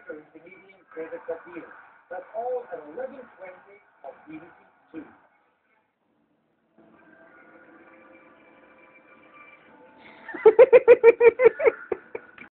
Canadian credit appeal. That's all at 11.20 of BBC 2.